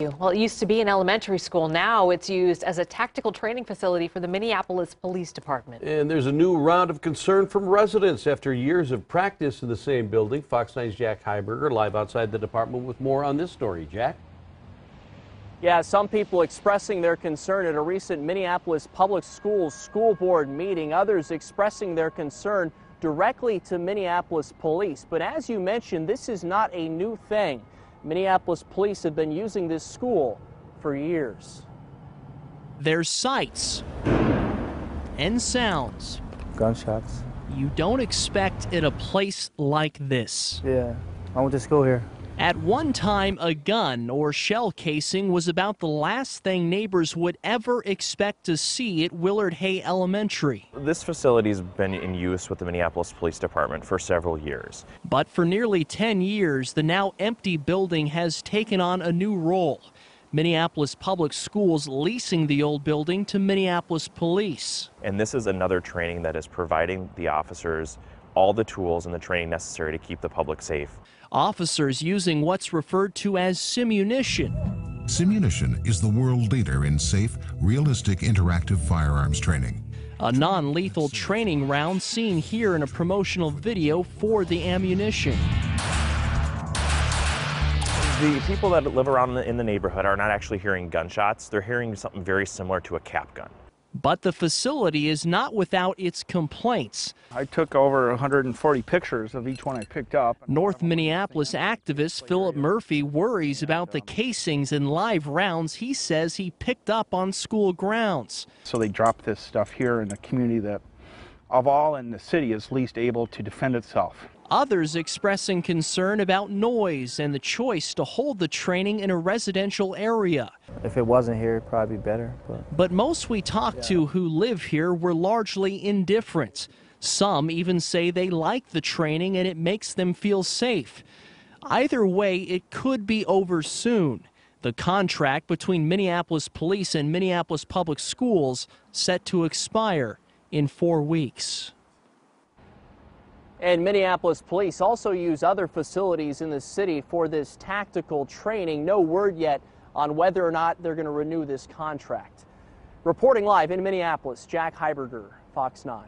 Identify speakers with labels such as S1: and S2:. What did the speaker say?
S1: Well, it used to be an elementary school. Now it's used as a tactical training facility for the Minneapolis Police Department.
S2: And there's a new round of concern from residents after years of practice in the same building. Fox 9's Jack Heiberger live outside the department with more on this story. Jack?
S3: Yeah, some people expressing their concern at a recent Minneapolis Public Schools school board meeting, others expressing their concern directly to Minneapolis police. But as you mentioned, this is not a new thing. Minneapolis police have been using this school for years.
S4: There's sights and sounds
S5: Gunshots.
S4: you don't expect in a place like this.
S5: Yeah, I went to school here.
S4: At one time, a gun or shell casing was about the last thing neighbors would ever expect to see at Willard Hay Elementary.
S6: This facility has been in use with the Minneapolis Police Department for several years.
S4: But for nearly 10 years, the now empty building has taken on a new role. Minneapolis Public Schools leasing the old building to Minneapolis Police.
S6: And this is another training that is providing the officers all the tools and the training necessary to keep the public safe.
S4: Officers using what's referred to as simunition.
S7: Simunition is the world leader in safe, realistic interactive firearms training.
S4: A non lethal training round seen here in a promotional video for the ammunition.
S6: The people that live around the, in the neighborhood are not actually hearing gunshots, they're hearing something very similar to a cap gun.
S4: But the facility is not without its complaints.
S8: I took over 140 pictures of each one I picked up.
S4: North Minneapolis activist Philip Murphy worries about the casings and live rounds he says he picked up on school grounds.
S8: So they dropped this stuff here in a community that, of all in the city, is least able to defend itself.
S4: Others expressing concern about noise and the choice to hold the training in a residential area.
S5: If it wasn't here, it'd probably be better. But
S4: But most we talked to who live here were largely indifferent. Some even say they like the training and it makes them feel safe. Either way, it could be over soon. The contract between Minneapolis Police and Minneapolis Public Schools set to expire in four weeks.
S3: And Minneapolis police also use other facilities in the city for this tactical training. No word yet on whether or not they're going to renew this contract. Reporting live in Minneapolis, Jack Heiberger, Fox 9.